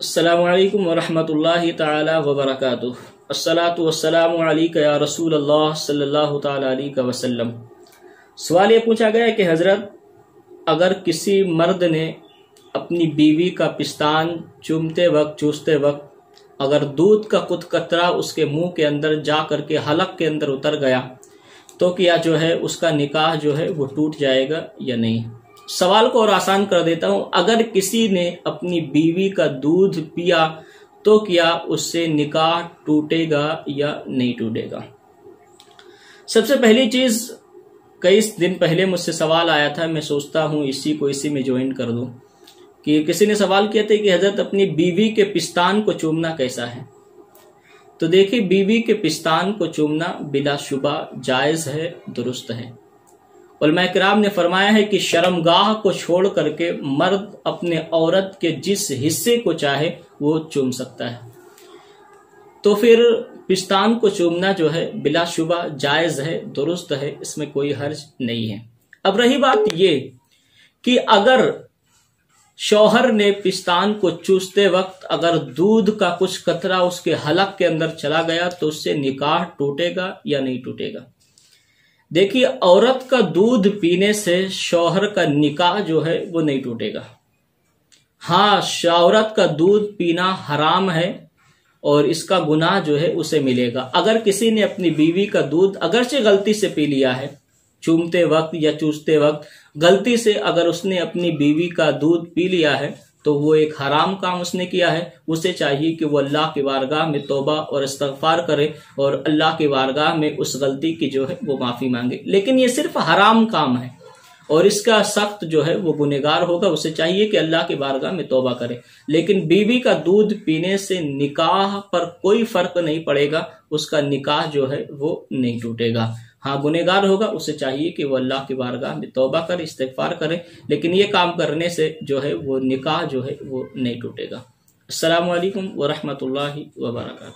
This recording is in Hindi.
अल्लाम वरहमतुल्लाहि ताला वबरकातुह अस्सलातु या रसूल अल्लाह सल्लल्लाहु ताला वसल्लम सवाल ये पूछा गया कि हज़रत, अगर किसी मर्द ने अपनी बीवी का पिस्तान चूमते वक्त, चूसते वक्त, अगर दूध का कुछ कतरा उसके मुँह के अंदर जा करके हलक के अंदर उतर गया तो क्या जो है उसका निकाह जो है वो टूट जाएगा या नहीं? सवाल को और आसान कर देता हूँ। अगर किसी ने अपनी बीवी का दूध पिया तो क्या उससे निकाह टूटेगा या नहीं टूटेगा? सबसे पहली चीज़, कई दिन पहले मुझसे सवाल आया था, मैं सोचता हूँ इसी को इसी में ज्वाइन कर दूँ, कि किसी ने सवाल किया था कि हज़रत, अपनी बीवी के पिस्तान को चूमना कैसा है? तो देखिए, बीवी के पिस्तान को चूमना बिलाशुबा जायज़ है, दुरुस्त है। कराम ने फरमाया है कि शर्मगाह को छोड़ करके मर्द अपने औरत के जिस हिस्से को चाहे वो चूम सकता है। तो फिर पिस्तान को चूमना जो है बिलाशुबा जायज़ है, दुरुस्त है, इसमें कोई हर्ज नहीं है। अब रही बात ये कि अगर शौहर ने पिस्तान को चूसते वक्त अगर दूध का कुछ कतरा उसके हलक के अंदर चला गया तो उससे निकाह टूटेगा या नहीं टूटेगा? देखिए, औरत का दूध पीने से शौहर का निकाह जो है, वो नहीं टूटेगा। हाँ औरत का दूध पीना हराम है और इसका गुनाह जो है, उसे मिलेगा। अगर किसी ने अपनी बीवी का दूध अगर से गलती से पी लिया है, चूमते वक्त या चूसते वक्त, गलती से अगर उसने अपनी बीवी का दूध पी लिया है तो वो एक हराम काम उसने किया है। उसे चाहिए कि वो अल्लाह की वारगाह में तोबा और इस्तफार करे और अल्लाह की वारगाह में उस गलती की जो है वो माफ़ी मांगे। लेकिन ये सिर्फ़ हराम काम है। और इसका सख्त जो है वो गुनेगार होगा। उसे चाहिए कि अल्लाह की बारगाह में तोबा करे। लेकिन बीवी का दूध पीने से निकाह पर कोई फ़र्क नहीं पड़ेगा। उसका निकाह जो है वो नहीं टूटेगा। हाँ गुनेगार होगा। उसे चाहिए कि वो अल्लाह की बारगाह में तोबा करे इस्तेफार करे। लेकिन ये काम करने से जो है वो निकाह जो है वो नहीं टूटेगा। असलकम वरहमल वर्का